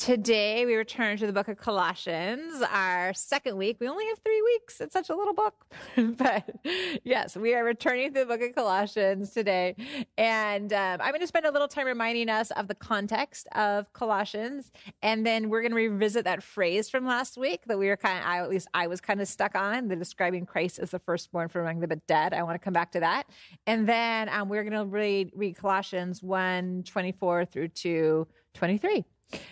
Today, we return to the book of Colossians, our second week. We only have three weeks. It's such a little book. but yes, we are returning to the book of Colossians today. And um, I'm going to spend a little time reminding us of the context of Colossians. And then we're going to revisit that phrase from last week that we were kind of, I, at least I was kind of stuck on, the describing Christ as the firstborn from among the dead. I want to come back to that. And then um, we're going to read, read Colossians 1 24 through to 23.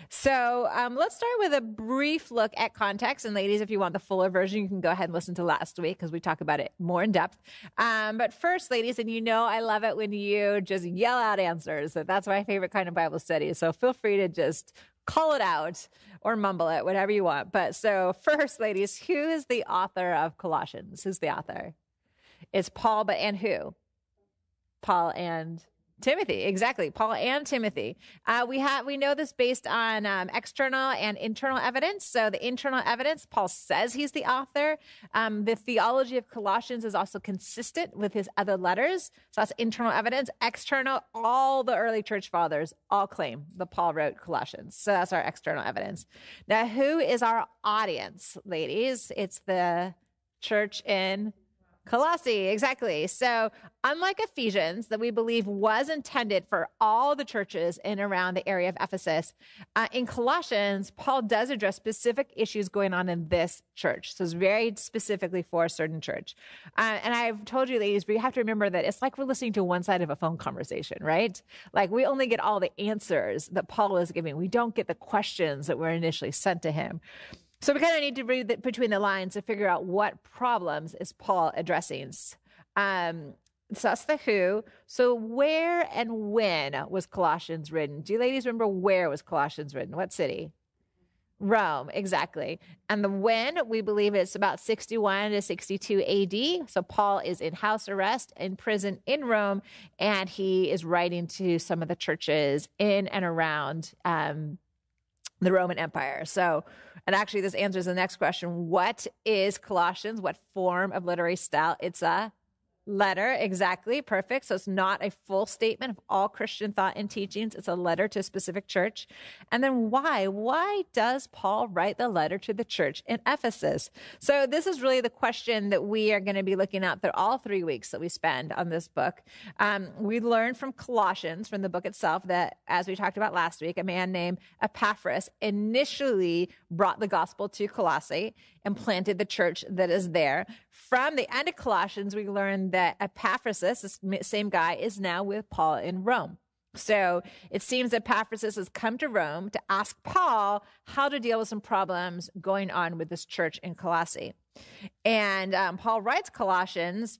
So um, let's start with a brief look at context. And ladies, if you want the fuller version, you can go ahead and listen to last week because we talk about it more in depth. Um, but first, ladies, and you know I love it when you just yell out answers. That's my favorite kind of Bible study. So feel free to just call it out or mumble it, whatever you want. But so first, ladies, who is the author of Colossians? Who's the author? It's Paul, but and who? Paul and Timothy, exactly. Paul and Timothy. Uh, we have we know this based on um, external and internal evidence. So the internal evidence, Paul says he's the author. Um, the theology of Colossians is also consistent with his other letters. So that's internal evidence. External, all the early church fathers all claim that Paul wrote Colossians. So that's our external evidence. Now, who is our audience, ladies? It's the church in Colossae, exactly. So, unlike Ephesians, that we believe was intended for all the churches in around the area of Ephesus, uh, in Colossians, Paul does address specific issues going on in this church. So, it's very specifically for a certain church. Uh, and I've told you, ladies, but you have to remember that it's like we're listening to one side of a phone conversation, right? Like we only get all the answers that Paul is giving. We don't get the questions that were initially sent to him. So we kind of need to read the, between the lines to figure out what problems is Paul addressing. Um, so that's the who. So where and when was Colossians written? Do you ladies remember where was Colossians written? What city? Rome, exactly. And the when, we believe it's about 61 to 62 AD. So Paul is in house arrest in prison in Rome, and he is writing to some of the churches in and around um, the Roman Empire. So, and actually, this answers the next question What is Colossians? What form of literary style? It's a letter, exactly. Perfect. So it's not a full statement of all Christian thought and teachings. It's a letter to a specific church. And then why? Why does Paul write the letter to the church in Ephesus? So this is really the question that we are going to be looking at through all three weeks that we spend on this book. Um, we learned from Colossians, from the book itself, that as we talked about last week, a man named Epaphras initially brought the gospel to Colossae and planted the church that is there. From the end of Colossians, we learn that Epaphras, this same guy, is now with Paul in Rome. So it seems that Epaphras has come to Rome to ask Paul how to deal with some problems going on with this church in Colossae. And um, Paul writes Colossians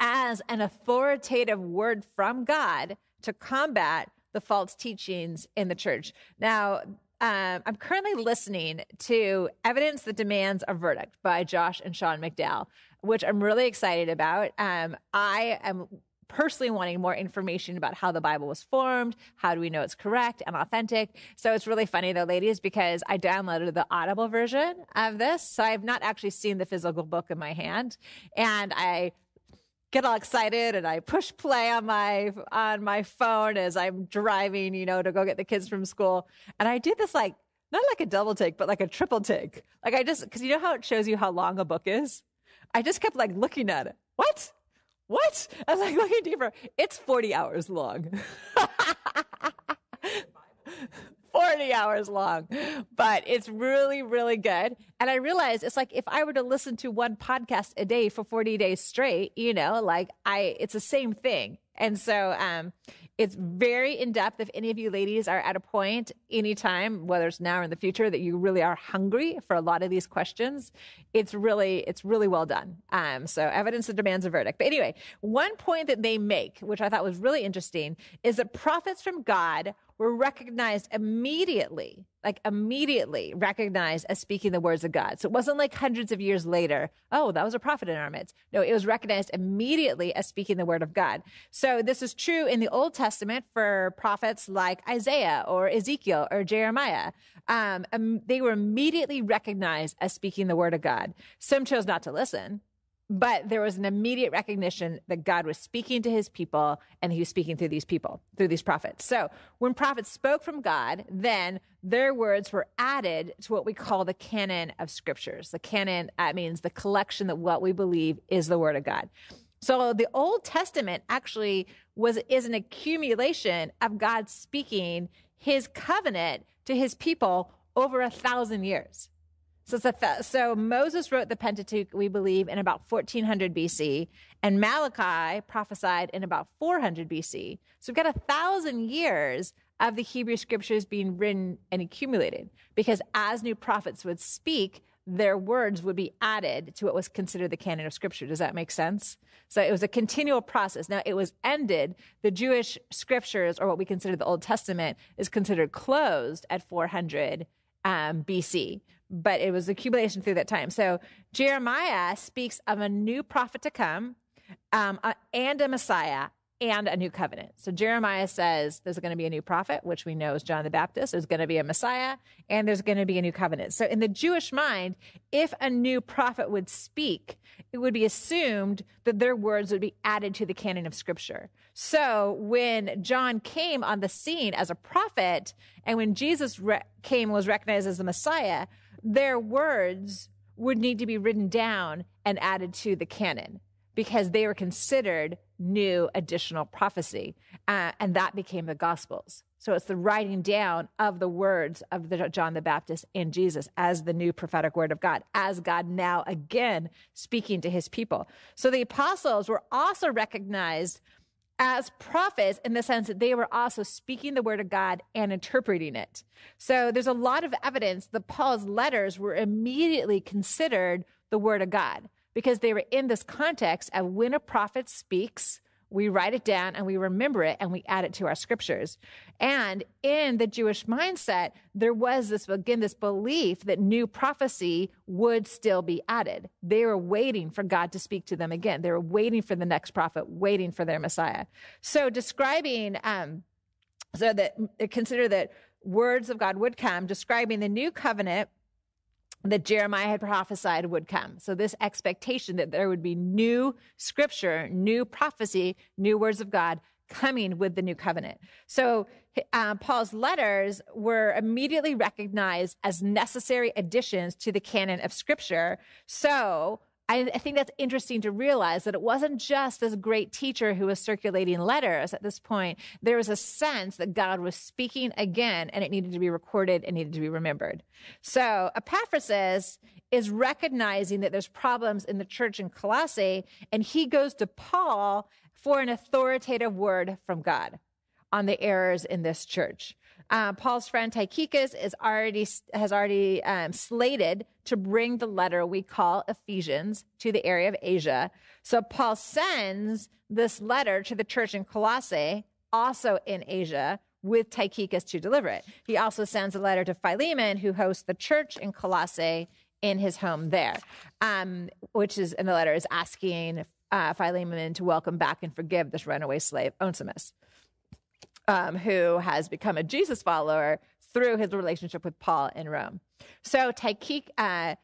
as an authoritative word from God to combat the false teachings in the church. Now, um, I'm currently listening to Evidence That Demands a Verdict by Josh and Sean McDowell, which I'm really excited about. Um, I am personally wanting more information about how the Bible was formed. How do we know it's correct and authentic? So it's really funny though, ladies, because I downloaded the Audible version of this. So I've not actually seen the physical book in my hand. And I get all excited and I push play on my on my phone as I'm driving, you know, to go get the kids from school. And I did this like not like a double take, but like a triple take. Like I just because you know how it shows you how long a book is. I just kept like looking at it. What? What? I was like looking deeper. It's 40 hours long. 40 hours long, but it's really, really good. And I realized it's like if I were to listen to one podcast a day for 40 days straight, you know, like I, it's the same thing. And so, um, it's very in depth. If any of you ladies are at a point anytime, whether it's now or in the future, that you really are hungry for a lot of these questions, it's really, it's really well done. Um, so evidence that demands a verdict. But anyway, one point that they make, which I thought was really interesting, is that prophets from God were recognized immediately, like immediately recognized as speaking the words of God. So it wasn't like hundreds of years later, oh, that was a prophet in our midst. No, it was recognized immediately as speaking the word of God. So this is true in the Old Testament for prophets like Isaiah or Ezekiel or Jeremiah. Um, um, they were immediately recognized as speaking the word of God. Some chose not to listen but there was an immediate recognition that God was speaking to his people and he was speaking through these people, through these prophets. So when prophets spoke from God, then their words were added to what we call the canon of scriptures. The canon, that means the collection that what we believe is the word of God. So the Old Testament actually was is an accumulation of God speaking his covenant to his people over a thousand years. So, th- so Moses wrote the Pentateuch, we believe, in about 1400 BC, and Malachi prophesied in about 400 BC. So we've got a thousand years of the Hebrew scriptures being written and accumulated, because as new prophets would speak, their words would be added to what was considered the canon of scripture. Does that make sense? So it was a continual process. Now it was ended. The Jewish scriptures, or what we consider the Old Testament, is considered closed at 400 um, BC, but it was accumulation through that time. So Jeremiah speaks of a new prophet to come um, and a Messiah and a new covenant. So Jeremiah says there's going to be a new prophet, which we know is John the Baptist. There's going to be a Messiah, and there's going to be a new covenant. So in the Jewish mind, if a new prophet would speak, it would be assumed that their words would be added to the canon of Scripture. So when John came on the scene as a prophet, and when Jesus re- came was recognized as the Messiah, their words would need to be written down and added to the canon because they were considered new additional prophecy. Uh, and that became the Gospels. So it's the writing down of the words of the John the Baptist and Jesus as the new prophetic word of God, as God now again speaking to his people. So the apostles were also recognized as prophets in the sense that they were also speaking the word of God and interpreting it. So there's a lot of evidence that Paul's letters were immediately considered the word of God because they were in this context of when a prophet speaks, we write it down and we remember it and we add it to our scriptures. And in the Jewish mindset, there was this, again, this belief that new prophecy would still be added. They were waiting for God to speak to them again. They were waiting for the next prophet, waiting for their Messiah. So describing, um, so that consider that words of God would come, describing the new covenant that Jeremiah had prophesied would come. So, this expectation that there would be new scripture, new prophecy, new words of God coming with the new covenant. So, uh, Paul's letters were immediately recognized as necessary additions to the canon of scripture. So, I, I think that's interesting to realize that it wasn't just this great teacher who was circulating letters at this point. There was a sense that God was speaking again and it needed to be recorded and needed to be remembered. So Epaphras is recognizing that there's problems in the church in Colossae and he goes to Paul for an authoritative word from God on the errors in this church. Uh, Paul's friend Tychicus is already has already um, slated to bring the letter we call Ephesians to the area of Asia. So Paul sends this letter to the church in Colossae, also in Asia, with Tychicus to deliver it. He also sends a letter to Philemon, who hosts the church in Colossae in his home there, um, which is in the letter is asking uh, Philemon to welcome back and forgive this runaway slave Onesimus um, who has become a Jesus follower through his relationship with Paul in Rome. So Tychicus uh,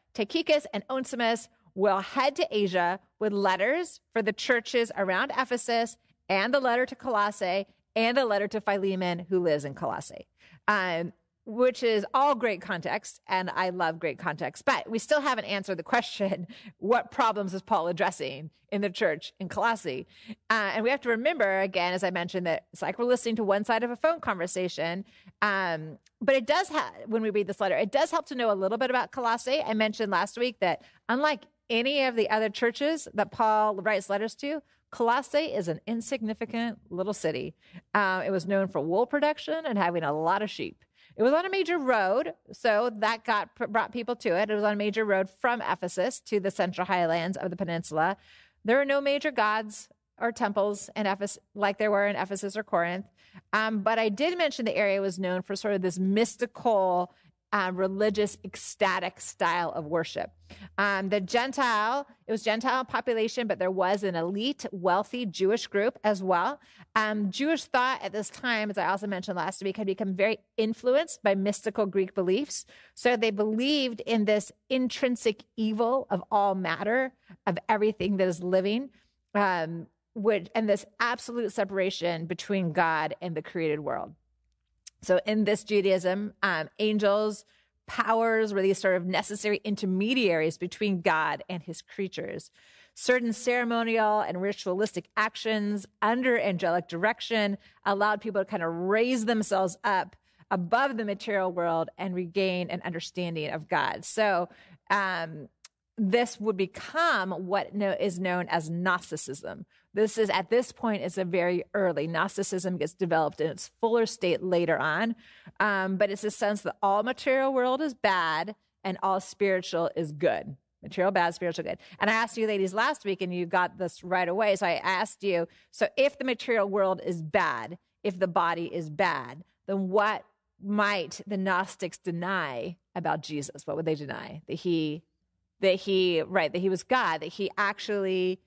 and Onesimus will head to Asia with letters for the churches around Ephesus and the letter to Colossae and the letter to Philemon, who lives in Colossae. Um, which is all great context, and I love great context. But we still haven't answered the question what problems is Paul addressing in the church in Colossae? Uh, and we have to remember, again, as I mentioned, that it's like we're listening to one side of a phone conversation. Um, but it does have, when we read this letter, it does help to know a little bit about Colossae. I mentioned last week that unlike any of the other churches that Paul writes letters to, Colossae is an insignificant little city. Uh, it was known for wool production and having a lot of sheep. It was on a major road, so that got brought people to it. It was on a major road from Ephesus to the central highlands of the peninsula. There are no major gods or temples in Ephesus like there were in Ephesus or Corinth. Um, but I did mention the area was known for sort of this mystical uh, religious, ecstatic style of worship. Um, the Gentile, it was Gentile population, but there was an elite, wealthy Jewish group as well. Um, Jewish thought at this time, as I also mentioned last week, had become very influenced by mystical Greek beliefs. So they believed in this intrinsic evil of all matter, of everything that is living. Um, which, and this absolute separation between God and the created world. So in this Judaism, um, angels, powers were these sort of necessary intermediaries between God and his creatures. Certain ceremonial and ritualistic actions under angelic direction allowed people to kind of raise themselves up above the material world and regain an understanding of God. So, um, this would become what is known as Gnosticism. This is at this point is a very early Gnosticism gets developed in its fuller state later on, um, but it's a sense that all material world is bad and all spiritual is good. Material bad, spiritual good. And I asked you ladies last week, and you got this right away. So I asked you, so if the material world is bad, if the body is bad, then what might the Gnostics deny about Jesus? What would they deny? That he that he right that he was god that he actually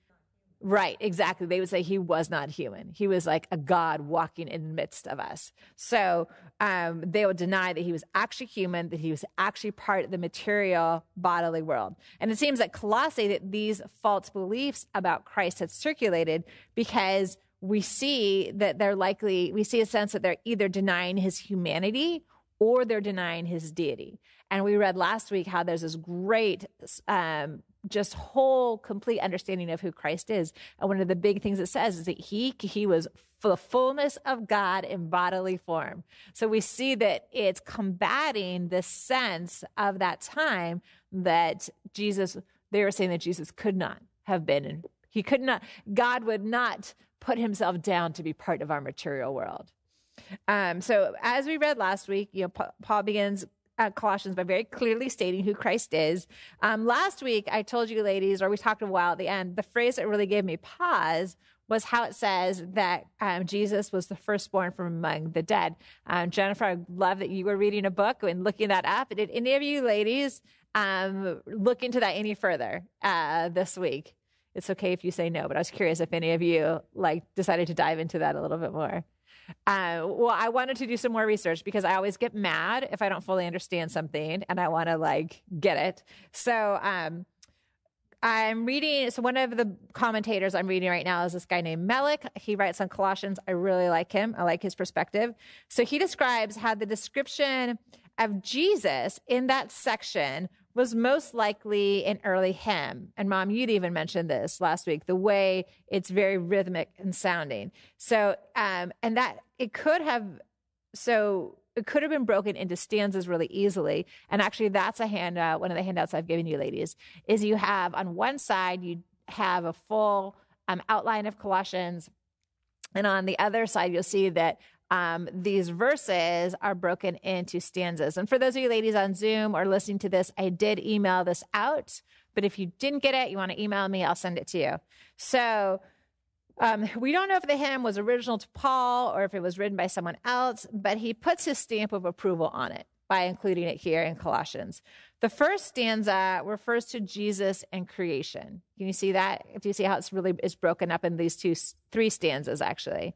right exactly. They would say he was not human. He was like a god walking in the midst of us. So um, they would deny that he was actually human that he was actually part of the material bodily world. And it seems that colossae that these false beliefs about christ had circulated because we see that they're likely we see a sense that they're either denying his humanity or they're denying his deity. And we read last week how there's this great, um, just whole complete understanding of who Christ is. And one of the big things it says is that he he was the fullness of God in bodily form. So we see that it's combating this sense of that time that Jesus, they were saying that Jesus could not have been, and he could not, God would not put himself down to be part of our material world. Um, so as we read last week, you know, Paul begins uh, Colossians by very clearly stating who Christ is. Um, last week, I told you, ladies, or we talked a while at the end, the phrase that really gave me pause was how it says that um, Jesus was the firstborn from among the dead. Um, Jennifer, I love that you were reading a book and looking that up. Did any of you ladies um, look into that any further uh, this week? It's okay if you say no, but I was curious if any of you like decided to dive into that a little bit more. Uh, well, I wanted to do some more research because I always get mad if I don't fully understand something and I want to like get it. So, um, I'm reading. So one of the commentators I'm reading right now is this guy named Melick. He writes on Colossians. I really like him. I like his perspective. So he describes how the description of Jesus in that section was most likely an early hymn. And mom, you'd even mentioned this last week, the way it's very rhythmic and sounding. So, um, and that it could have, so it could have been broken into stanzas really easily. And actually, that's a handout. One of the handouts I've given you, ladies, is you have on one side, you have a full um, outline of Colossians. And on the other side, you'll see that um, these verses are broken into stanzas. And for those of you ladies on Zoom or listening to this, I did email this out. But if you didn't get it, you want to email me, I'll send it to you. So um, we don't know if the hymn was original to Paul or if it was written by someone else, but he puts his stamp of approval on it by including it here in Colossians. The first stanza refers to Jesus and creation. Can you see that? Do you see how it's really is broken up in these two, three stanzas actually?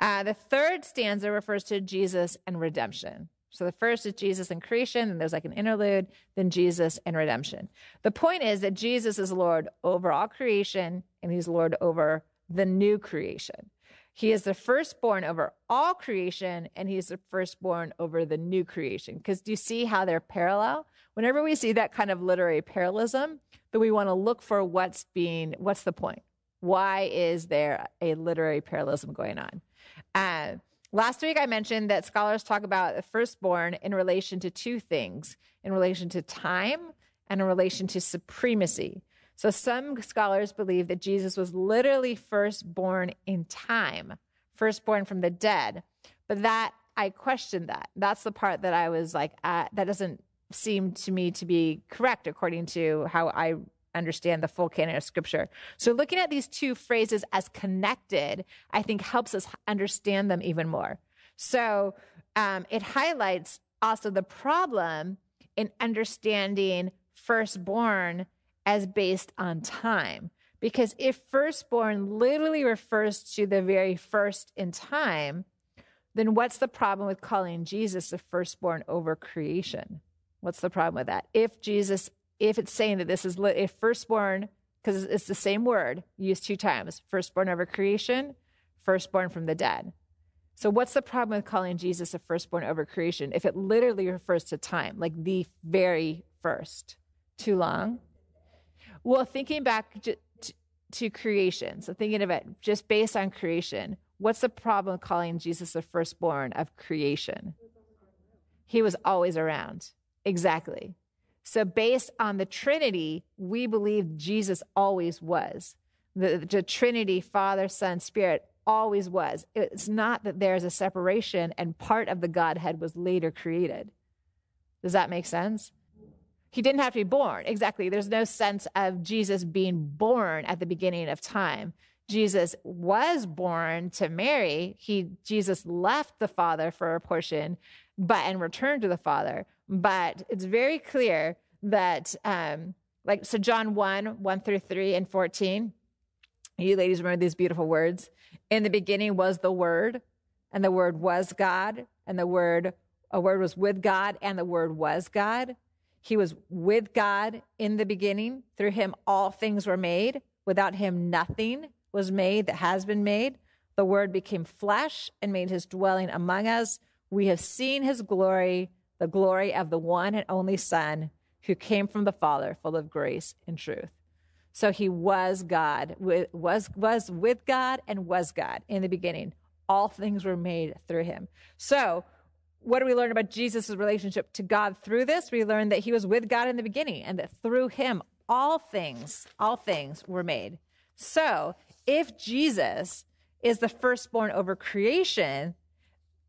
Uh, the third stanza refers to Jesus and redemption. So the first is Jesus and creation, and there's like an interlude, then Jesus and redemption. The point is that Jesus is Lord over all creation, and he's Lord over the new creation. He is the firstborn over all creation, and he's the firstborn over the new creation. Because do you see how they're parallel? Whenever we see that kind of literary parallelism, then we want to look for what's being, what's the point? Why is there a literary parallelism going on? Uh, last week, I mentioned that scholars talk about the firstborn in relation to two things in relation to time and in relation to supremacy. So, some scholars believe that Jesus was literally firstborn in time, firstborn from the dead. But that, I question that. That's the part that I was like, uh, that doesn't seem to me to be correct according to how I understand the full canon of scripture. So looking at these two phrases as connected, I think helps us understand them even more. So um, it highlights also the problem in understanding firstborn as based on time. Because if firstborn literally refers to the very first in time, then what's the problem with calling Jesus the firstborn over creation? What's the problem with that? If Jesus, if it's saying that this is if firstborn, because it's the same word used two times, firstborn over creation, firstborn from the dead. So what's the problem with calling Jesus a firstborn over creation if it literally refers to time, like the very first? Too long? Well, thinking back to, to, to creation, so thinking of it just based on creation, what's the problem calling Jesus the firstborn of creation? He was always around. Exactly. So, based on the Trinity, we believe Jesus always was. The, the Trinity, Father, Son, Spirit, always was. It's not that there's a separation and part of the Godhead was later created. Does that make sense? He didn't have to be born. Exactly. There's no sense of Jesus being born at the beginning of time. Jesus was born to Mary. He Jesus left the Father for a portion, but and returned to the Father. But it's very clear that um, like so John 1, 1 through 3 and 14. You ladies remember these beautiful words. In the beginning was the Word, and the Word was God, and the Word, a word was with God, and the Word was God. He was with God in the beginning. Through him, all things were made. Without him, nothing was made that has been made. The Word became flesh and made his dwelling among us. We have seen his glory, the glory of the one and only Son who came from the Father, full of grace and truth. So he was God, was, was with God and was God in the beginning. All things were made through him. So, what do we learn about Jesus' relationship to God through this? We learn that he was with God in the beginning and that through him, all things, all things were made. So, if Jesus is the firstborn over creation,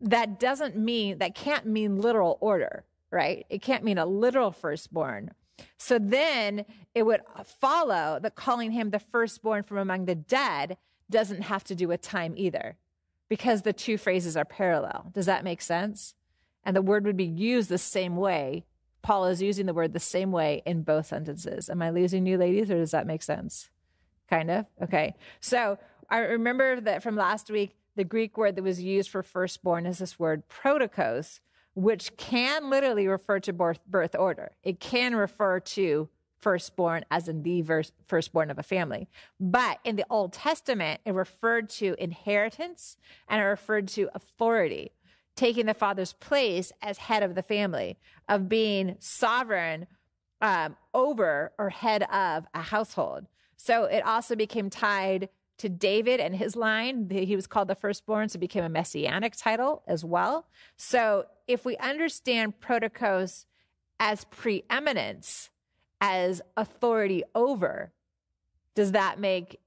that doesn't mean, that can't mean literal order, right? It can't mean a literal firstborn so then it would follow that calling him the firstborn from among the dead doesn't have to do with time either, because the two phrases are parallel. Does that make sense? And the word would be used the same way. Paul is using the word the same way in both sentences. Am I losing you, ladies, or does that make sense? Kind of? Okay. So I remember that from last week, the Greek word that was used for firstborn is this word protokos, which can literally refer to birth, birth order. It can refer to firstborn as in the verse, firstborn of a family. But in the Old Testament, it referred to inheritance and it referred to authority, taking the father's place as head of the family, of being sovereign um, over or head of a household. So it also became tied to David and his line. He was called the firstborn, so it became a messianic title as well. So if we understand protokos as preeminence, as authority over, does that make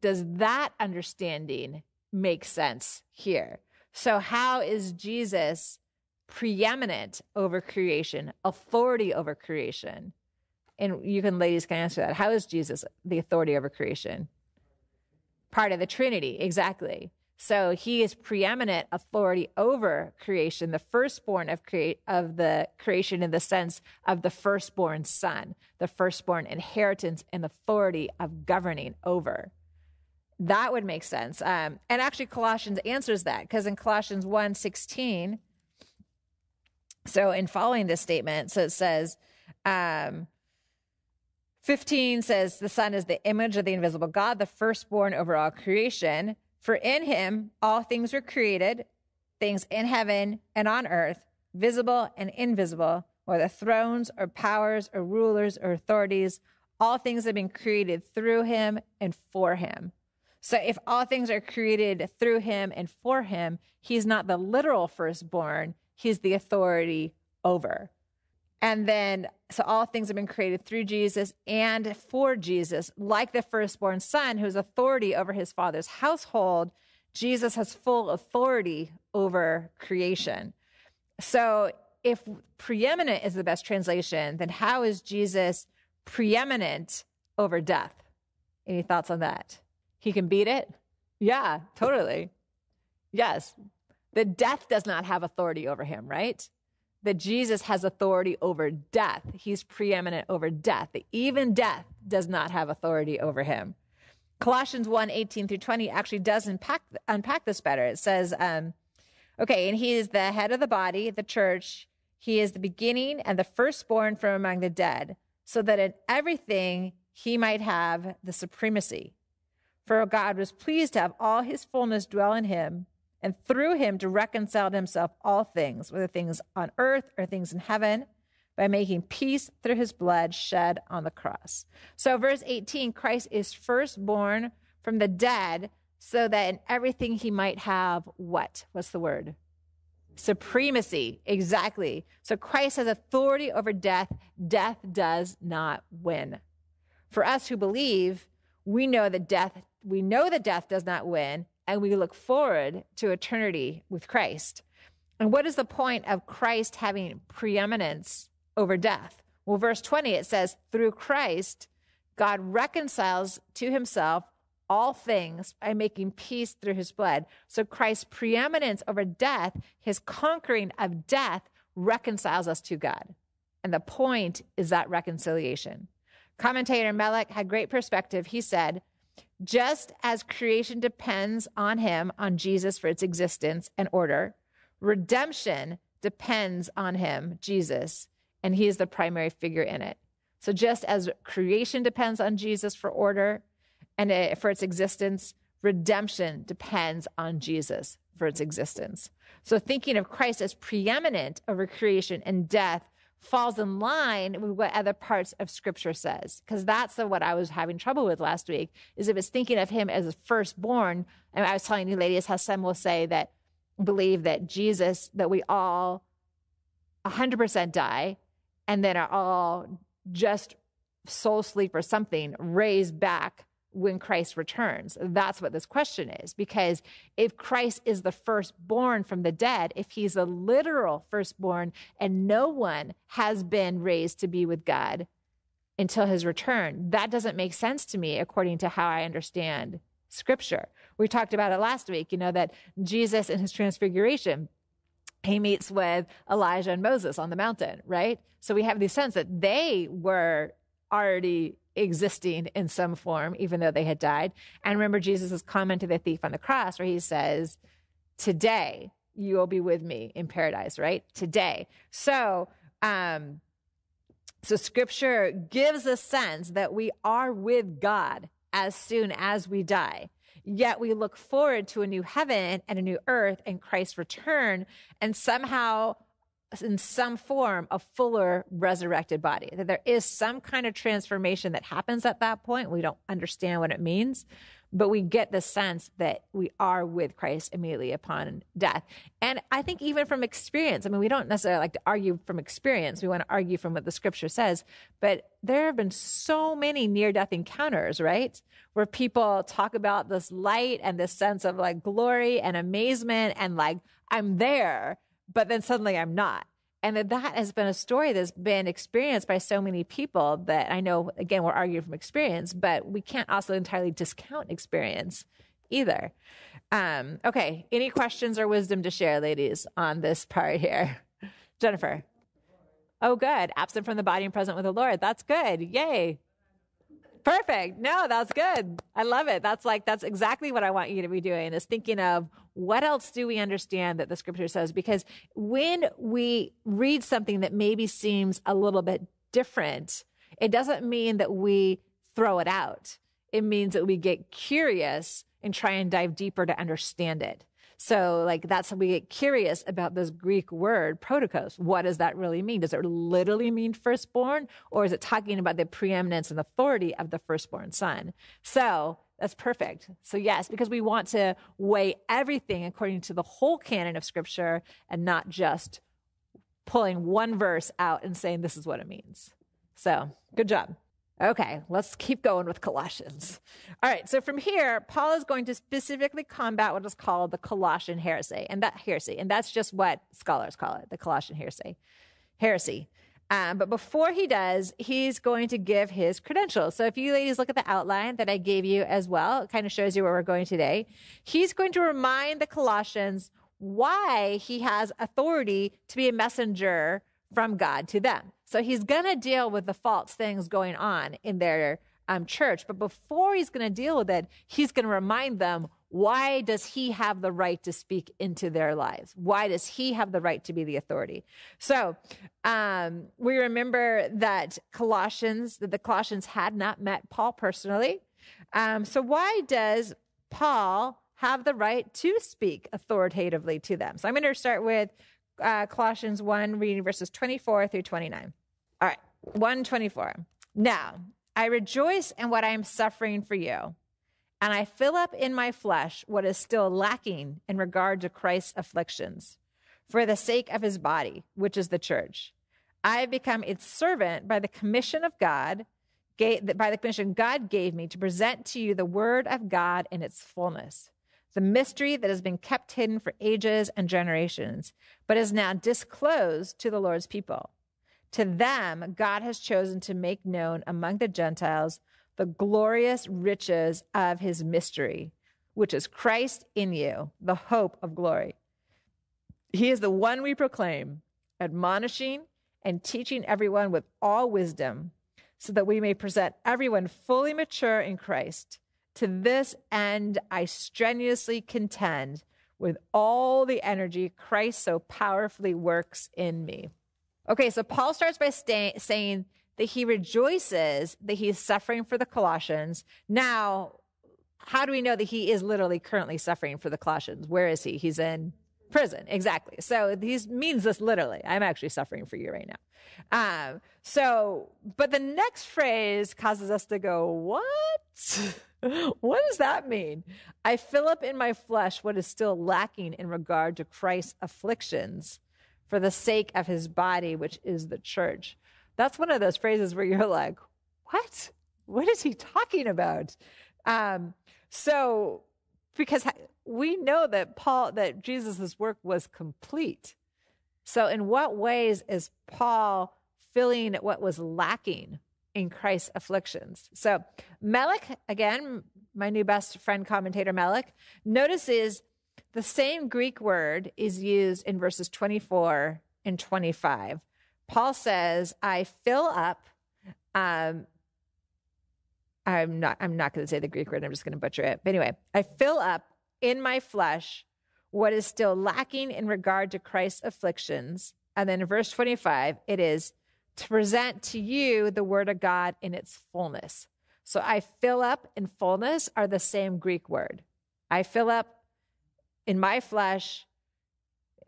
does that understanding make sense here? So how is Jesus preeminent over creation, authority over creation? And you can ladies can answer that. How is Jesus the authority over creation? Part of the Trinity, exactly. So he is preeminent authority over creation, the firstborn of of the creation in the sense of the firstborn son, the firstborn inheritance and authority of governing over. That would make sense. Um, and actually Colossians answers that because in Colossians 1 16, so in following this statement, so it says, um, 15 says, The Son is the image of the invisible God, the firstborn over all creation. For in him all things were created, things in heaven and on earth, visible and invisible, whether thrones or powers or rulers or authorities. All things have been created through him and for him. So if all things are created through him and for him, he's not the literal firstborn, he's the authority over. And then, so all things have been created through Jesus and for Jesus, like the firstborn son who has authority over his father's household. Jesus has full authority over creation. So, if preeminent is the best translation, then how is Jesus preeminent over death? Any thoughts on that? He can beat it? Yeah, totally. Yes. The death does not have authority over him, right? That Jesus has authority over death. He's preeminent over death. Even death does not have authority over him. Colossians 1 18 through 20 actually does unpack, unpack this better. It says, um, okay, and he is the head of the body, the church. He is the beginning and the firstborn from among the dead, so that in everything he might have the supremacy. For God was pleased to have all his fullness dwell in him and through him to reconcile to himself all things, whether things on earth or things in heaven, by making peace through his blood shed on the cross. So, verse 18 Christ is firstborn from the dead, so that in everything he might have what? What's the word? Supremacy. Exactly. So, Christ has authority over death. Death does not win. For us who believe, we know that death we know that death does not win and we look forward to eternity with Christ. And what is the point of Christ having preeminence over death? Well, verse 20, it says, through Christ, God reconciles to himself all things by making peace through his blood. So Christ's preeminence over death, his conquering of death, reconciles us to God. And the point is that reconciliation. Commentator Melick had great perspective. He said, just as creation depends on him, on Jesus for its existence and order, redemption depends on him, Jesus, and he is the primary figure in it. So just as creation depends on Jesus for order and uh, for its existence, redemption depends on Jesus for its existence. So thinking of Christ as preeminent over creation and death falls in line with what other parts of scripture says. Because that's the, what i was having trouble with last week is if it's thinking of him as a firstborn. And i was telling you ladies how some will say that believe that jesus that we all 100% die and then are all just soul sleep or something raised back when Christ returns? That's what this question is. Because if Christ is the firstborn from the dead, if he's a literal firstborn and no one has been raised to be with God until his return, that doesn't make sense to me according to how I understand scripture. We talked about it last week, you know, that Jesus in his transfiguration, he meets with Elijah and Moses on the mountain, right? So we have the sense that they were already existing in some form, even though they had died. And remember Jesus' comment to the thief on the cross, where he says, Today you will be with me in paradise, right? Today. So, um, so scripture gives a sense that we are with God as soon as we die. Yet we look forward to a new heaven and a new earth and Christ's return. And somehow in some form a fuller resurrected body that there is some kind of transformation that happens at that point. We don't understand what it means but we get the sense that we are with christ immediately upon death. And i think even from experience i mean we don't necessarily like to argue from experience. We want to argue from what the scripture says but there have been so many near death encounters right? Where people talk about this light and this sense of like glory and amazement and like i'm there but then suddenly I'm not. And that that has been a story that's been experienced by so many people that I know, again, we're arguing from experience, but we can't also entirely discount experience either. Um, okay. Any questions or wisdom to share, ladies, on this part here? Jennifer. Oh, good. Absent from the body and present with the Lord. That's good. Yay. Perfect. No, that's good. I love it. That's like, that's exactly what I want you to be doing is thinking of what else do we understand that the scripture says? Because when we read something that maybe seems a little bit different, it doesn't mean that we throw it out. It means that we get curious and try and dive deeper to understand it. So, like, that's how we get curious about this Greek word, protokos. What does that really mean? Does it literally mean firstborn, or is it talking about the preeminence and authority of the firstborn son? So, that's perfect. So, yes, because we want to weigh everything according to the whole canon of scripture and not just pulling one verse out and saying this is what it means. So, good job. Okay, let's keep going with Colossians. All right, so from here, Paul is going to specifically combat what is called the Colossian heresy, and that heresy, and that's just what scholars call it, the Colossian heresy. Heresy. Um, but before he does, he's going to give his credentials. So if you ladies look at the outline that I gave you as well, it kind of shows you where we're going today. He's going to remind the Colossians why he has authority to be a messenger from God to them. So he's going to deal with the false things going on in their um, church. But before he's going to deal with it, he's going to remind them why does he have the right to speak into their lives? Why does he have the right to be the authority? So um, we remember that Colossians, that the Colossians had not met Paul personally. Um, so why does Paul have the right to speak authoritatively to them? So I'm going to start with uh, Colossians 1, reading verses 24 through 29. All right, 124. Now, I rejoice in what I am suffering for you and I fill up in my flesh what is still lacking in regard to Christ's afflictions for the sake of his body, which is the church. I have become its servant by the commission of God, by the commission God gave me to present to you the word of God in its fullness, the mystery that has been kept hidden for ages and generations, but is now disclosed to the Lord's people. To them, God has chosen to make known among the Gentiles the glorious riches of his mystery, which is Christ in you, the hope of glory. He is the one we proclaim, admonishing and teaching everyone with all wisdom, so that we may present everyone fully mature in Christ. To this end, I strenuously contend with all the energy Christ so powerfully works in me. Okay, so Paul starts by stay, saying that he rejoices that he's suffering for the Colossians. Now, how do we know that he is literally currently suffering for the Colossians? Where is he? He's in prison. Exactly. So he means this literally. I'm actually suffering for you right now. Um, so, but the next phrase causes us to go, what? what does that mean? I fill up in my flesh what is still lacking in regard to Christ's afflictions for the sake of his body, which is the church. That's one of those phrases where you're like, what? What is he talking about? Um, so, because we know that Paul, that Jesus' work was complete. So, in what ways is Paul filling what was lacking in Christ's afflictions? So, Melick, again, my new best friend commentator Melick, notices the same Greek word is used in verses 24 and 25 Paul says, I fill up. Um, I'm not. I'm not going to say the Greek word. I'm just going to butcher it. But anyway, I fill up in my flesh what is still lacking in regard to Christ's afflictions. And then in verse 25, it is to present to you the word of God in its fullness. So I fill up and fullness are the same Greek word. I fill up in my flesh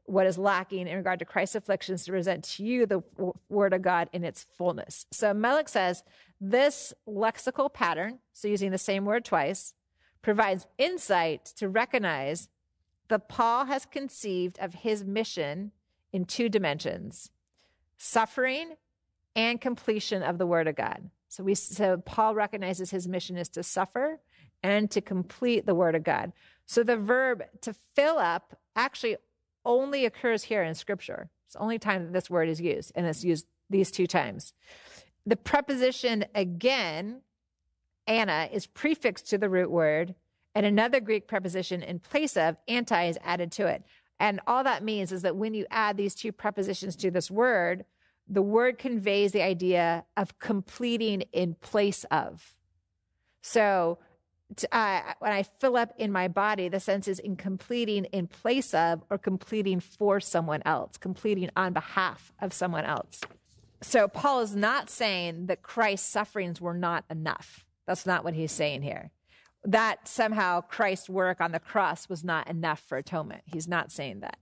what is lacking in regard to Christ's afflictions to present to you the word of God in its fullness. So Melick says this lexical pattern, so using the same word twice, provides insight to recognize that Paul has conceived of his mission in two dimensions suffering and completion of the word of God. So we so Paul recognizes his mission is to suffer and to complete the word of God. So the verb to fill up actually only occurs here in scripture. It's the only time that this word is used, and it's used these two times. The preposition again, ana, is prefixed to the root word, and another Greek preposition in place of anti is added to it. And all that means is that when you add these two prepositions to this word, the word conveys the idea of completing in place of. So uh, when I fill up in my body, the sense is in completing in place of or completing for someone else, completing on behalf of someone else. So Paul is not saying that Christ's sufferings were not enough. That's not what he's saying here. That somehow Christ's work on the cross was not enough for atonement. He's not saying that.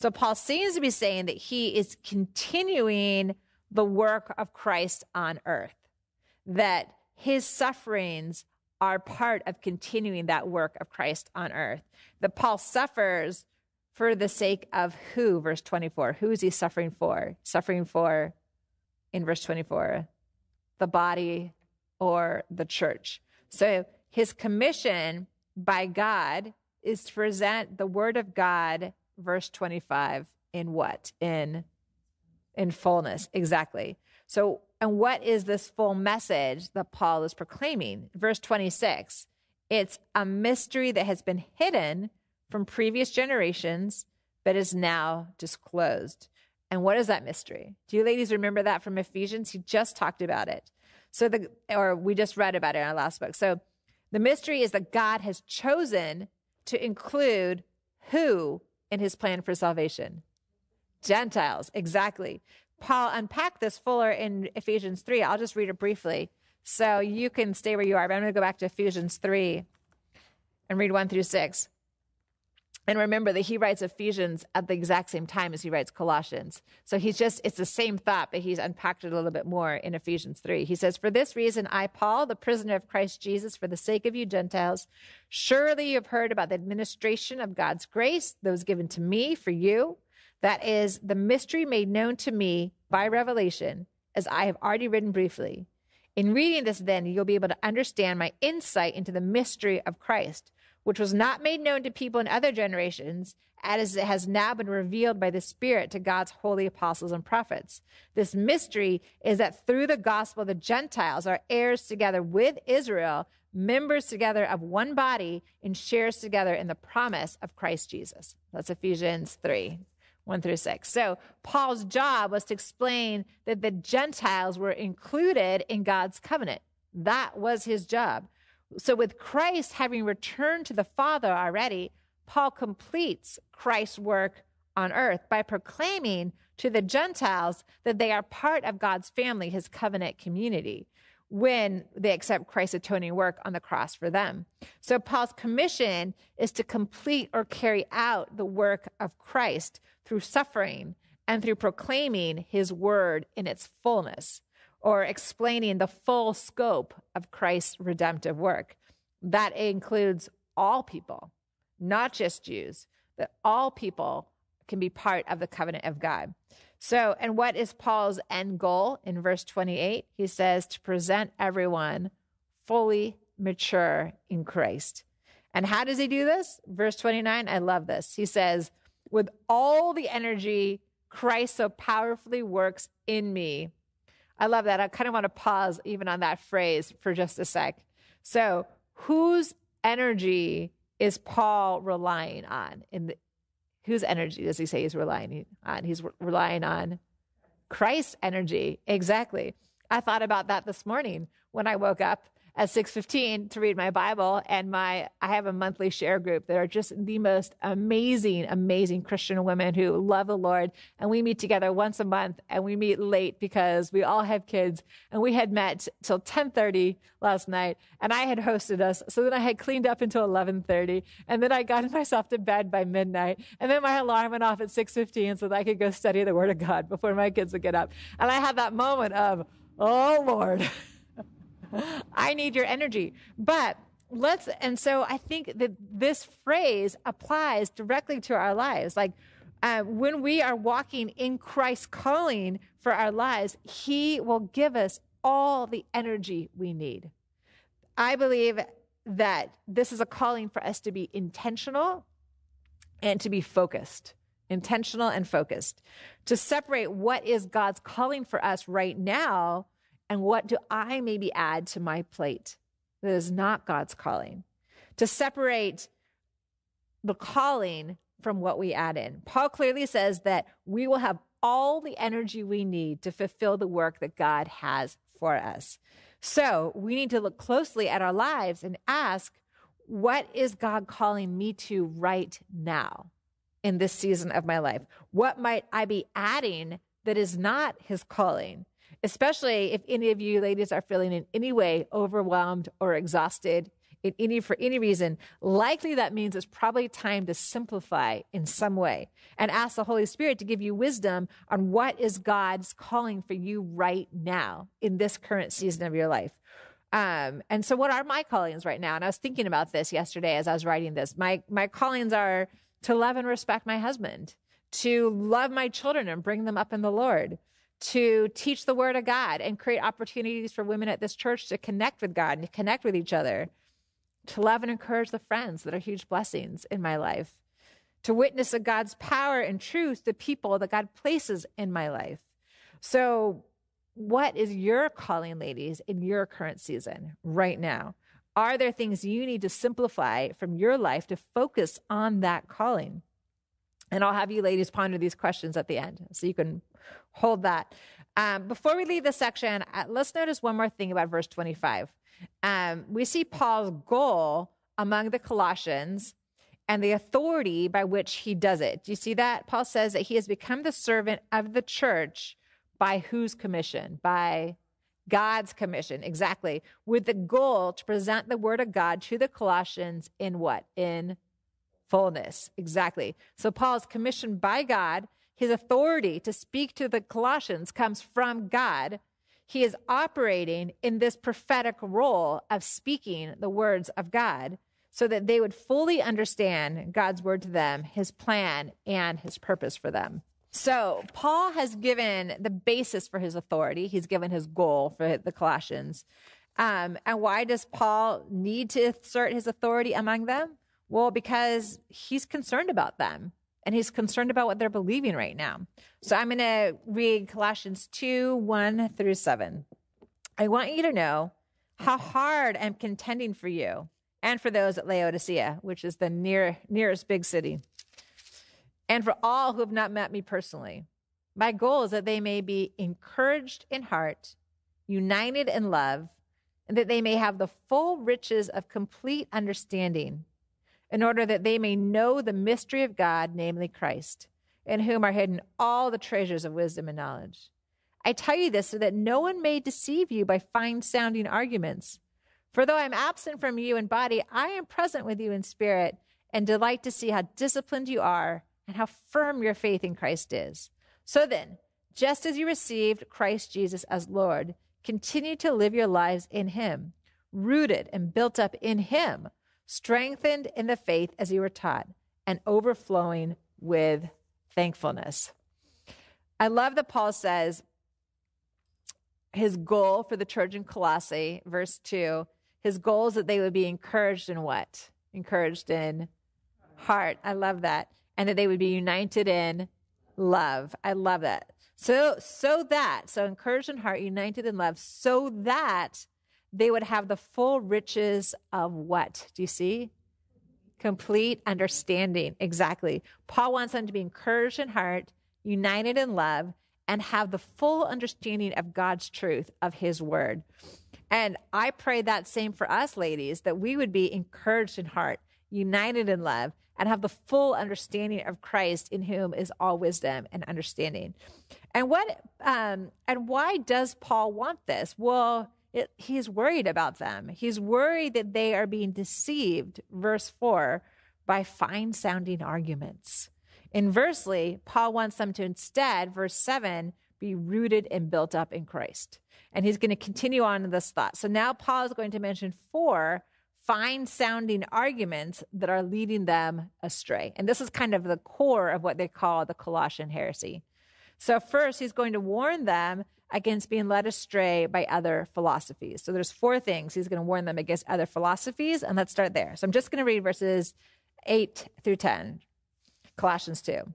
So Paul seems to be saying that he is continuing the work of Christ on earth, that his sufferings are part of continuing that work of Christ on earth. That Paul suffers for the sake of who? Verse 24. Who is he suffering for? Suffering for, in verse 24, the body or the church. So his commission by God is to present the word of God, verse 25, in what? In in fullness. Exactly. So and what is this full message that Paul is proclaiming? Verse 26 it's a mystery that has been hidden from previous generations, but is now disclosed. And what is that mystery? Do you ladies remember that from Ephesians? He just talked about it. So the or we just read about it in our last book. So the mystery is that God has chosen to include who in his plan for salvation? Gentiles, exactly. Paul unpacked this fuller in Ephesians 3. I'll just read it briefly. So you can stay where you are, but I'm going to go back to Ephesians 3 and read 1 through 6. And remember that he writes Ephesians at the exact same time as he writes Colossians. So he's just, it's the same thought, but he's unpacked it a little bit more in Ephesians 3. He says, For this reason, I, Paul, the prisoner of Christ Jesus, for the sake of you Gentiles, surely you have heard about the administration of God's grace those given to me for you. That is the mystery made known to me by revelation, as I have already written briefly. In reading this, then, you'll be able to understand my insight into the mystery of Christ which was not made known to people in other generations, as it has now been revealed by the Spirit to God's holy apostles and prophets. This mystery is that through the gospel, the Gentiles are heirs together with Israel, members together of one body, and shares together in the promise of Christ Jesus. That's Ephesians 3. 1 through 6. So, Paul's job was to explain that the Gentiles were included in God's covenant. That was his job. So, with Christ having returned to the Father already, Paul completes Christ's work on earth by proclaiming to the Gentiles that they are part of God's family, his covenant community, when they accept Christ's atoning work on the cross for them. So, Paul's commission is to complete or carry out the work of Christ through suffering and through proclaiming his word in its fullness or explaining the full scope of Christ's redemptive work. That includes all people, not just Jews, that all people can be part of the covenant of God. So, and what is Paul's end goal in verse 28? He says to present everyone fully mature in Christ. And how does he do this? Verse 29, I love this. He says, with all the energy Christ so powerfully works in me, I love that. I kind of want to pause even on that phrase for just a sec. So, whose energy is Paul relying on? In the, whose energy does he say he's relying on? He's re- relying on Christ's energy. Exactly. I thought about that this morning when I woke up at 6:15 to read my Bible. And my I have a monthly share group that are just the most amazing amazing Christian women who love the Lord. And we meet together once a month and we meet late because we all have kids. And we had met till 10:30 last night and I had hosted us. So then I had cleaned up until 11:30 and then I got myself to bed by midnight. And then my alarm went off at 6:15 so that I could go study the word of God before my kids would get up. And I had that moment of oh Lord I need your energy. But let's, and so I think that this phrase applies directly to our lives. Like, uh, when we are walking in Christ's calling for our lives, He will give us all the energy we need. I believe that this is a calling for us to be intentional and to be focused, intentional and focused, to separate what is God's calling for us right now and what do I maybe add to my plate that is not God's calling? To separate the calling from what we add in. Paul clearly says that we will have all the energy we need to fulfill the work that God has for us. So we need to look closely at our lives and ask, what is God calling me to right now in this season of my life? What might I be adding that is not his calling? Especially if any of you ladies are feeling in any way overwhelmed or exhausted in any for any reason likely that means it's probably time to simplify in some way and ask the holy spirit to give you wisdom on what is god's calling for you right now in this current season of your life. Um, and so what are my callings right now? And i was thinking about this yesterday as i was writing this. My my callings are to love and respect my husband to love my children and bring them up in the lord to teach the word of God and create opportunities for women at this church to connect with God and to connect with each other, to love and encourage the friends that are huge blessings in my life, to witness of God's power and truth to people that God places in my life. So, what is your calling, ladies, in your current season right now? Are there things you need to simplify from your life to focus on that calling? And I'll have you ladies ponder these questions at the end so you can hold that. Um, before we leave this section, uh, let's notice one more thing about verse 25. Um, we see Paul's goal among the Colossians and the authority by which he does it. Do you see that? Paul says that he has become the servant of the church by whose commission? By God's commission, exactly, with the goal to present the word of God to the Colossians in what? In fullness, exactly. So Paul's commissioned by God. His authority to speak to the Colossians comes from God. He is operating in this prophetic role of speaking the words of God so that they would fully understand God's word to them, his plan, and his purpose for them. So, Paul has given the basis for his authority. He's given his goal for the Colossians. Um, and why does Paul need to assert his authority among them? Well, because he's concerned about them and he's concerned about what they're believing right now. So, I'm going to read Colossians 2 1 through 7. I want you to know how hard I'm contending for you and for those at Laodicea, which is the near, nearest big city, and for all who have not met me personally. My goal is that they may be encouraged in heart, united in love, and that they may have the full riches of complete understanding, in order that they may know the mystery of God, namely Christ, in whom are hidden all the treasures of wisdom and knowledge. I tell you this so that no one may deceive you by fine sounding arguments for though I am absent from you in body, I am present with you in spirit and delight to see how disciplined you are and how firm your faith in Christ is. So then, just as you received Christ Jesus as Lord, continue to live your lives in him, rooted and built up in him, strengthened in the faith as you were taught, and overflowing with thankfulness. I love that Paul says his goal for the church in Colossae, verse 2, his goal is that they would be encouraged in what? Encouraged in heart. I love that. And that they would be united in love. I love that. So, so that, so encouraged in heart, united in love, so that they would have the full riches of what? Do you see? Complete understanding. Exactly. Paul wants them to be encouraged in heart, united in love, and have the full understanding of God's truth, of his word. And I pray that same for us, ladies, that we would be encouraged in heart, united in love, and have the full understanding of Christ, in whom is all wisdom and understanding. And what um, and why does Paul want this? Well, it, he's worried about them. He's worried that they are being deceived. Verse four by fine sounding arguments. Inversely, Paul wants them to instead, verse 7, be rooted and built up in Christ. And he's going to continue on in this thought. So now Paul is going to mention four fine sounding arguments that are leading them astray. And this is kind of the core of what they call the Colossian heresy. So first, he's going to warn them against being led astray by other philosophies. So there's four things he's going to warn them against other philosophies. And let's start there. So I'm just going to read verses 8 through 10, Colossians 2.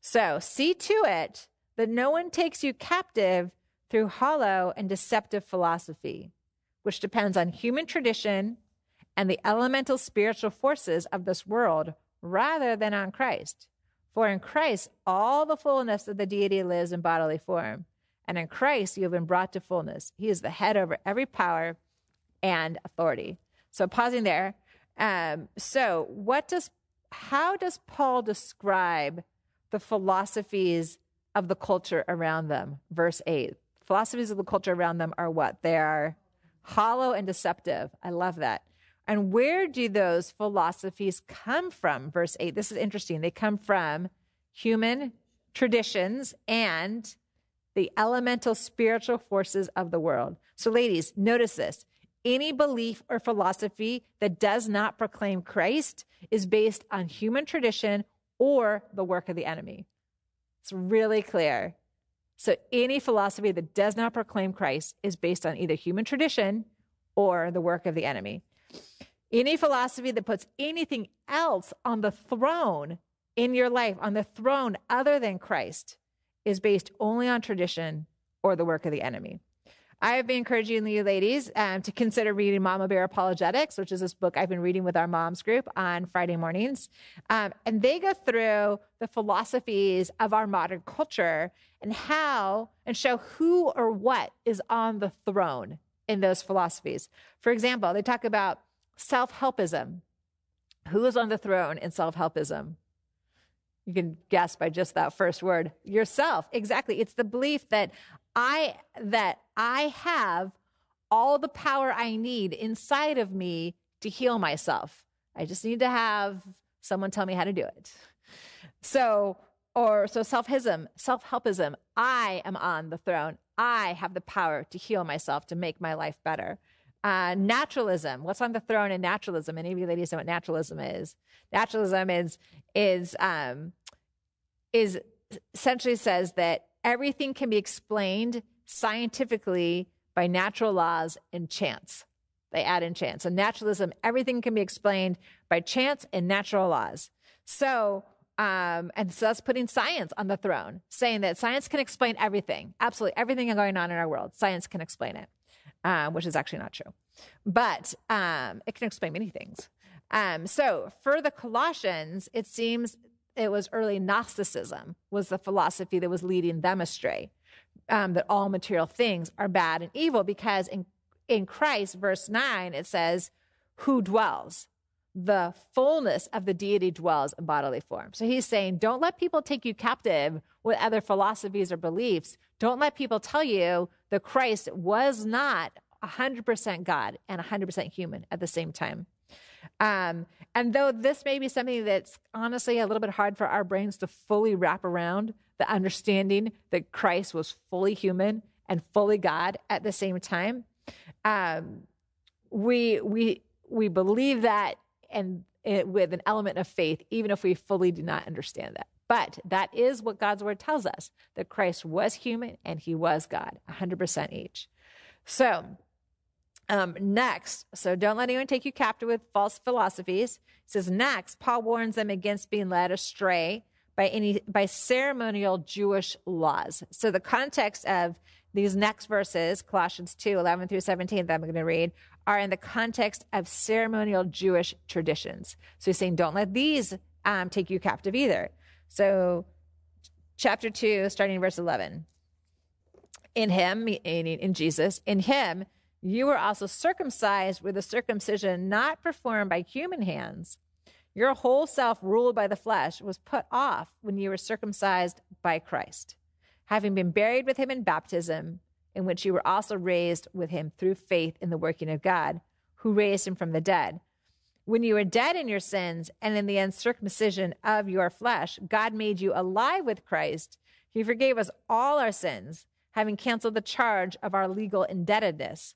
So see to it that no one takes you captive through hollow and deceptive philosophy, which depends on human tradition and the elemental spiritual forces of this world rather than on Christ. For in Christ, all the fullness of the deity lives in bodily form. And in Christ, you have been brought to fullness. He is the head over every power and authority. So, pausing there. Um, so, what does, how does Paul describe the philosophies of the culture around them. Verse 8. Philosophies of the culture around them are what? They are hollow and deceptive. I love that. And where do those philosophies come from? Verse 8. This is interesting. They come from human traditions and the elemental spiritual forces of the world. So, ladies, notice this. Any belief or philosophy that does not proclaim Christ is based on human tradition or the work of the enemy. It's really clear. So any philosophy that does not proclaim Christ is based on either human tradition or the work of the enemy. Any philosophy that puts anything else on the throne in your life, on the throne other than Christ, is based only on tradition or the work of the enemy. I have been encouraging you ladies um, to consider reading Mama Bear Apologetics, which is this book I've been reading with our moms group on Friday mornings. Um, and they go through the philosophies of our modern culture and how and show who or what is on the throne in those philosophies. For example, they talk about self helpism. Who is on the throne in self helpism? You can guess by just that first word yourself. Exactly. It's the belief that I that I have all the power I need inside of me to heal myself. I just need to have someone tell me how to do it. So, or so self-hism, self-helpism. I am on the throne. I have the power to heal myself, to make my life better. Uh, naturalism. What's on the throne in naturalism? Any of you ladies know what naturalism is? Naturalism is is um, is essentially says that everything can be explained scientifically by natural laws and chance. They add in chance. In naturalism, everything can be explained by chance and natural laws. So, um, and so that's putting science on the throne, saying that science can explain everything, absolutely everything going on in our world. Science can explain it, um, which is actually not true, but um, it can explain many things. Um, so for the Colossians, it seems it was early Gnosticism was the philosophy that was leading them astray. Um, that all material things are bad and evil because in in Christ, verse nine, it says, "Who dwells." The fullness of the deity dwells in bodily form. So he's saying, don't let people take you captive with other philosophies or beliefs. Don't let people tell you that Christ was not 100% God and 100% human at the same time. Um, and though this may be something that's honestly a little bit hard for our brains to fully wrap around, the understanding that Christ was fully human and fully God at the same time, um, we we we believe that and it, with an element of faith, even if we fully do not understand that. But that is what God's word tells us that Christ was human and he was God, 100% each. So, um, next, so don't let anyone take you captive with false philosophies. He says next, Paul warns them against being led astray by any by ceremonial Jewish laws. So the context of these next verses, Colossians 2, 11 through 17, that I'm going to read, are in the context of ceremonial Jewish traditions. So he's saying, don't let these um, take you captive either. So, chapter 2, starting verse 11. In him, meaning in Jesus, in him, you were also circumcised with a circumcision not performed by human hands. Your whole self, ruled by the flesh, was put off when you were circumcised by Christ, having been buried with him in baptism, in which you were also raised with him through faith in the working of God, who raised him from the dead. When you were dead in your sins and in the uncircumcision of your flesh, God made you alive with Christ. He forgave us all our sins, having canceled the charge of our legal indebtedness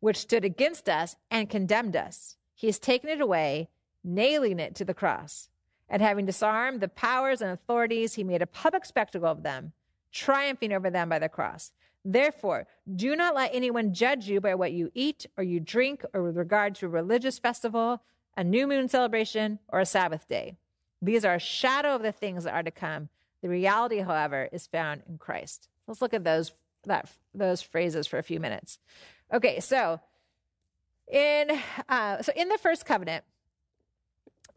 which stood against us and condemned us. He has taken it away, nailing it to the cross. And having disarmed the powers and authorities, he made a public spectacle of them, triumphing over them by the cross. Therefore, do not let anyone judge you by what you eat or you drink or with regard to a religious festival, a new moon celebration, or a Sabbath day. These are a shadow of the things that are to come. The reality, however, is found in Christ. Let's look at those that those phrases for a few minutes. Okay, so in uh, so in the first covenant,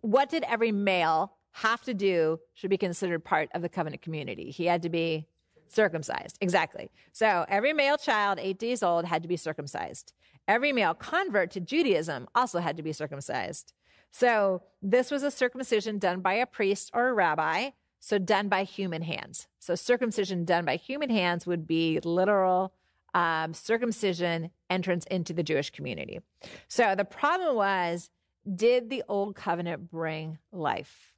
what did every male have to do should be considered part of the covenant community? He had to be circumcised. Exactly. So every male child, eight days old, had to be circumcised. Every male convert to Judaism also had to be circumcised. So this was a circumcision done by a priest or a rabbi, so done by human hands. So circumcision done by human hands would be literal um, circumcision entrance into the Jewish community. So the problem was did the old covenant bring life?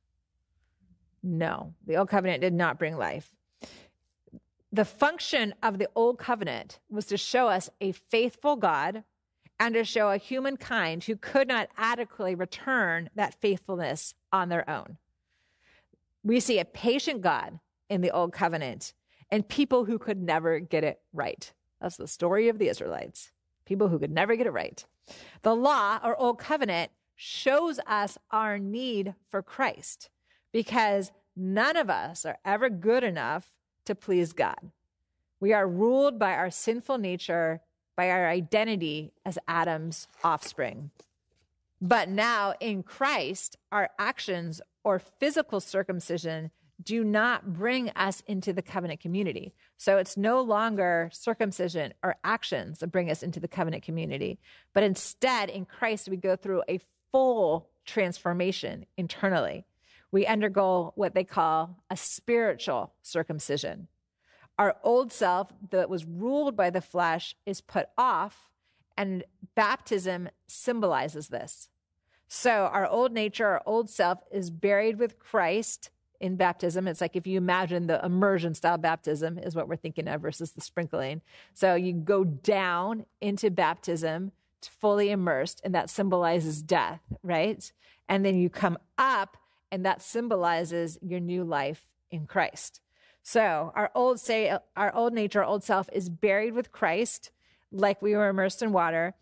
No, the old covenant did not bring life. The function of the old covenant was to show us a faithful God and to show a humankind who could not adequately return that faithfulness on their own. We see a patient God in the old covenant and people who could never get it right. That's the story of the Israelites, people who could never get it right. The law or old covenant shows us our need for Christ because none of us are ever good enough to please God. We are ruled by our sinful nature by our identity as Adam's offspring. But now in Christ, our actions or physical circumcision do not bring us into the covenant community. So it's no longer circumcision or actions that bring us into the covenant community, but instead in Christ, we go through a full transformation internally. We undergo what they call a spiritual circumcision. Our old self that was ruled by the flesh is put off, and baptism symbolizes this. So, our old nature, our old self is buried with Christ in baptism. It's like if you imagine the immersion style baptism, is what we're thinking of versus the sprinkling. So, you go down into baptism fully immersed, and that symbolizes death, right? And then you come up, and that symbolizes your new life in Christ. So our old say our old nature, our old self is buried with Christ, like we were immersed in water,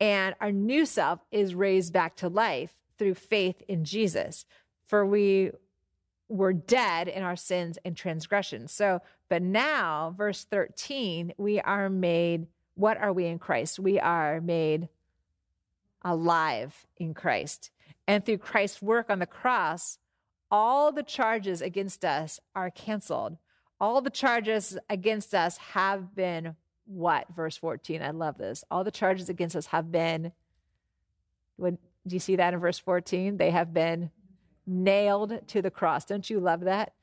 and our new self is raised back to life through faith in Jesus. For we were dead in our sins and transgressions. So, but now, verse 13, we are made, what are we in Christ? We are made alive in Christ. And through Christ's work on the cross, all the charges against us are canceled all the charges against us have been what? Verse 14. I love this. All the charges against us have been, what, do you see that in verse 14? They have been nailed to the cross. Don't you love that?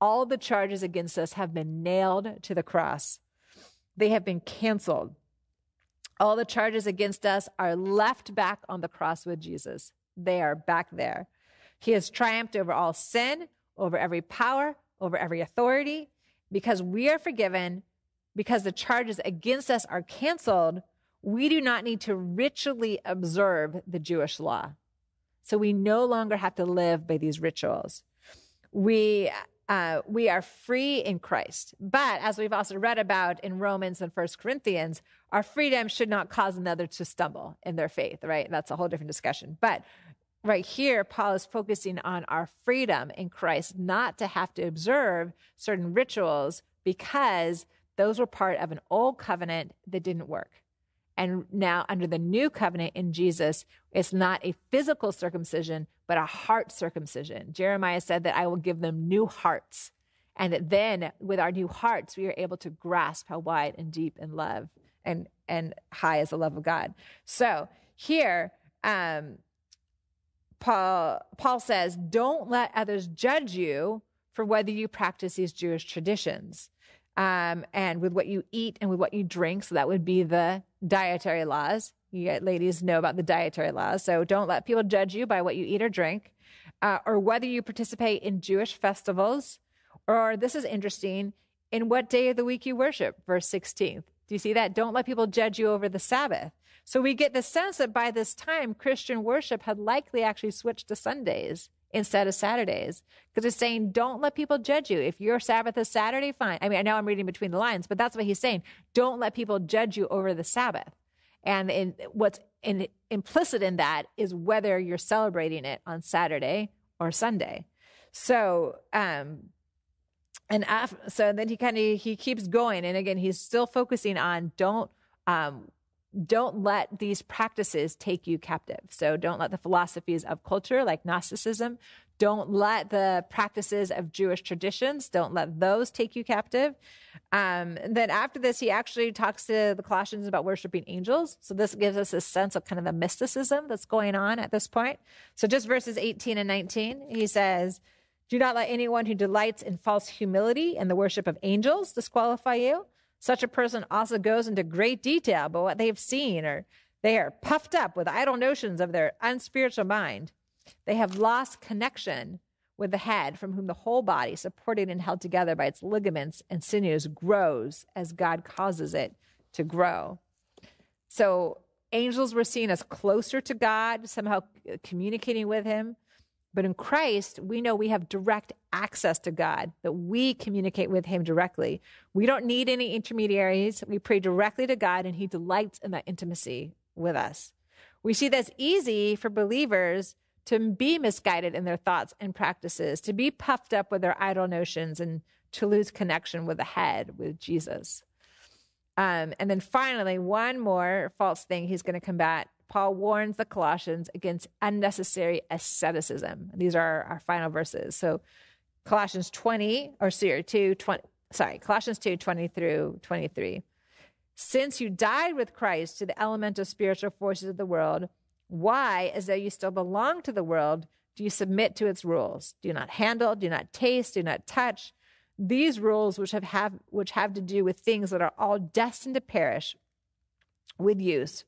All the charges against us have been nailed to the cross. They have been canceled. All the charges against us are left back on the cross with Jesus. They are back there. He has triumphed over all sin, over every power, over every authority, because we are forgiven, because the charges against us are canceled, we do not need to ritually observe the Jewish law. So we no longer have to live by these rituals. We uh, we are free in Christ. But as we've also read about in Romans and First Corinthians, our freedom should not cause another to stumble in their faith, right? That's a whole different discussion. But right here, Paul is focusing on our freedom in Christ, not to have to observe certain rituals because those were part of an old covenant that didn't work. And now, under the new covenant in Jesus, it's not a physical circumcision, but a heart circumcision. Jeremiah said that I will give them new hearts. And that then, with our new hearts, we are able to grasp how wide and deep and love and, and high is the love of God. So, here, um, Paul, Paul says, don't let others judge you for whether you practice these Jewish traditions. Um, and with what you eat and with what you drink. So that would be the dietary laws. You ladies know about the dietary laws. So don't let people judge you by what you eat or drink, uh, or whether you participate in Jewish festivals, or this is interesting, in what day of the week you worship, verse 16. Do you see that? Don't let people judge you over the Sabbath. So we get the sense that by this time, Christian worship had likely actually switched to Sundays instead of Saturdays because it's saying, don't let people judge you. If your Sabbath is Saturday, fine. I mean, I know I'm reading between the lines, but that's what he's saying. Don't let people judge you over the Sabbath. And in, what's in, implicit in that is whether you're celebrating it on Saturday or Sunday. So, um, and af- so then he kind of he keeps going, and again, he's still focusing on don't um, don't let these practices take you captive. So don't let the philosophies of culture like Gnosticism, don't let the practices of Jewish traditions, don't let those take you captive. Um, then after this, he actually talks to the Colossians about worshiping angels. So this gives us a sense of kind of the mysticism that's going on at this point. So just verses 18 and 19, he says, do not let anyone who delights in false humility and the worship of angels disqualify you such a person also goes into great detail about what they have seen, or they are puffed up with idle notions of their unspiritual mind. They have lost connection with the head, from whom the whole body, supported and held together by its ligaments and sinews, grows as God causes it to grow. So, angels were seen as closer to God, somehow communicating with Him. But in Christ, we know we have direct access to God, that we communicate with Him directly. We don't need any intermediaries. We pray directly to God, and He delights in that intimacy with us. We see that's easy for believers to be misguided in their thoughts and practices, to be puffed up with their idle notions, and to lose connection with the head, with Jesus. Um, and then finally, one more false thing he's going to combat. Paul warns the Colossians against unnecessary asceticism. These are our final verses. So Colossians 20, or sorry, 2, 20, sorry, Colossians 2, 20 through 23. Since you died with Christ to the elemental spiritual forces of the world, why, as though you still belong to the world, do you submit to its rules? Do not handle, do not taste, do not touch. These rules, which have, have which have to do with things that are all destined to perish with use,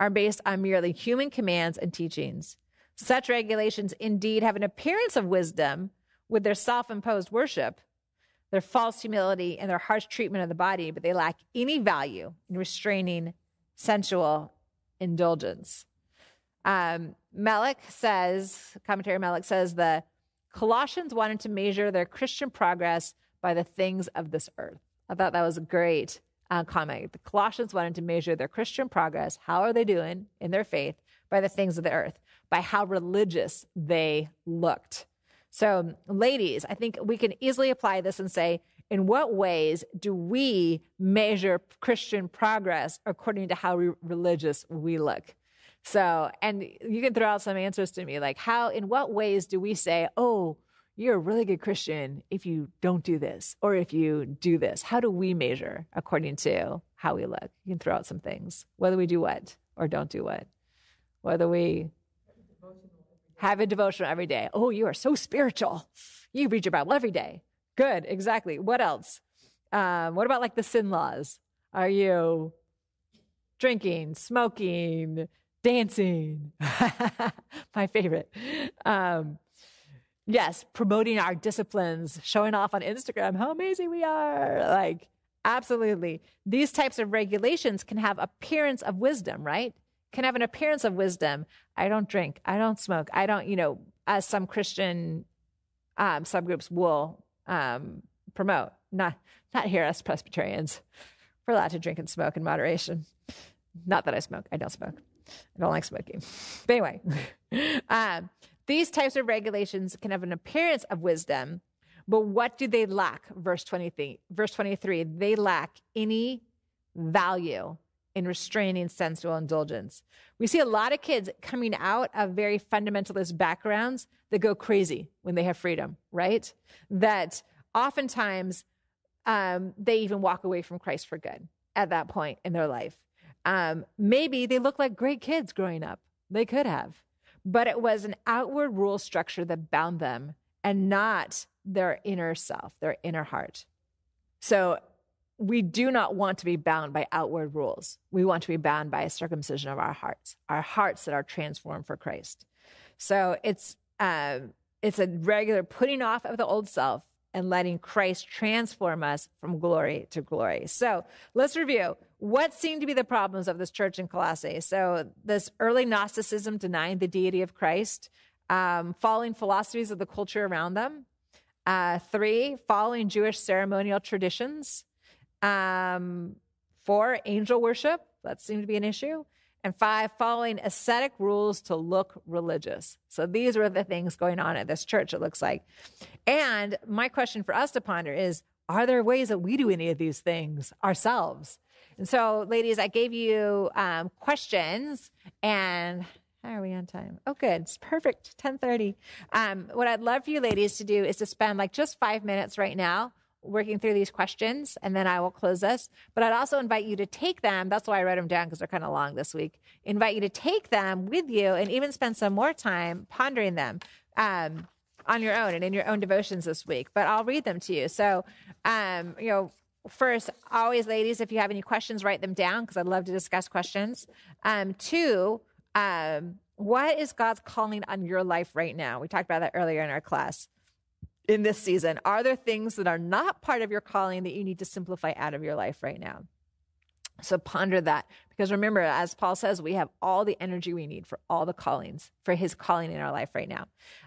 are based on merely human commands and teachings. Such regulations indeed have an appearance of wisdom with their self-imposed worship, their false humility, and their harsh treatment of the body, but they lack any value in restraining sensual indulgence. Um, Melick says, commentary Melick says, the Colossians wanted to measure their Christian progress by the things of this earth. I thought that was great uh, comment. The Colossians wanted to measure their Christian progress. How are they doing in their faith? By the things of the earth, by how religious they looked. So, ladies, I think we can easily apply this and say, in what ways do we measure Christian progress according to how re- religious we look? So, and you can throw out some answers to me, like how, in what ways do we say, oh, you're a really good Christian if you don't do this or if you do this? How do we measure according to how we look? You can throw out some things, whether we do what or don't do what, whether we have a devotional every day. Oh, you are so spiritual. You read your Bible every day. Good, exactly. What else? Um, what about like the sin laws? Are you drinking, smoking, dancing. My favorite. Um, yes, promoting our disciplines, showing off on Instagram how amazing we are. Like, absolutely. These types of regulations can have appearance of wisdom, right? Can have an appearance of wisdom. I don't drink. I don't smoke. I don't, you know, as some Christian um, subgroups will um, promote. Not, not here, us Presbyterians. We're allowed to drink and smoke in moderation. Not that I smoke. I don't smoke. I don't like smoking. But anyway, um, these types of regulations can have an appearance of wisdom, but what do they lack? Verse 23, verse 23, they lack any value in restraining sensual indulgence. We see a lot of kids coming out of very fundamentalist backgrounds that go crazy when they have freedom, right? That oftentimes um, they even walk away from Christ for good at that point in their life. Um, maybe they look like great kids growing up. They could have. But it was an outward rule structure that bound them and not their inner self, their inner heart. So we do not want to be bound by outward rules. We want to be bound by a circumcision of our hearts, our hearts that are transformed for Christ. So it's um, it's a regular putting off of the old self and letting Christ transform us from glory to glory. So let's review what seemed to be the problems of this church in Colossae. So this early Gnosticism denying the deity of Christ, um, following philosophies of the culture around them. Uh, three, following Jewish ceremonial traditions. Um, four, angel worship. That seemed to be an issue. And five, following ascetic rules to look religious. So these were the things going on at this church, it looks like. And my question for us to ponder is are there ways that we do any of these things ourselves? And so, ladies, I gave you um, questions and how are we on time? Oh, good. It's perfect. 1030. Um, what I'd love for you ladies to do is to spend like just five minutes right now working through these questions and then I will close this. But I'd also invite you to take them. That's why I wrote them down because they're kind of long this week. Invite you to take them with you and even spend some more time pondering them um, on your own and in your own devotions this week. But I'll read them to you. So, um, you know, first, always, ladies, if you have any questions, write them down because I'd love to discuss questions. Um, two, um, what is God's calling on your life right now? We talked about that earlier in our class in this season? Are there things that are not part of your calling that you need to simplify out of your life right now? So ponder that because remember, as Paul says, we have all the energy we need for all the callings, for his calling in our life right now.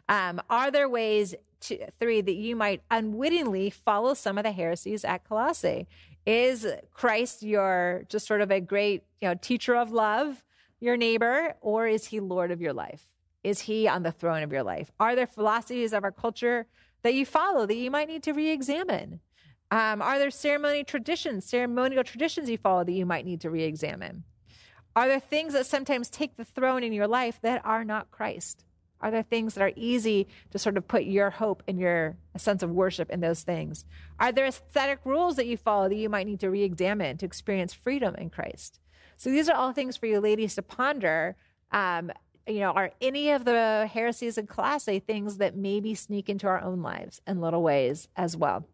Um, are there ways, to, three, that you might unwittingly follow some of the heresies at Colossae? Is Christ your just sort of a great, you know, teacher of love, your neighbor, or is he Lord of your life? Is he on the throne of your life? Are there philosophies of our culture that you follow that you might need to re examine? Um, are there ceremony traditions, ceremonial traditions you follow that you might need to re examine? Are there things that sometimes take the throne in your life that are not Christ? Are there things that are easy to sort of put your hope and your sense of worship in those things? Are there ascetic rules that you follow that you might need to re examine to experience freedom in Christ? So these are all things for you ladies to ponder. Um, you know, are any of the heresies in Colossae things that maybe sneak into our own lives in little ways as well?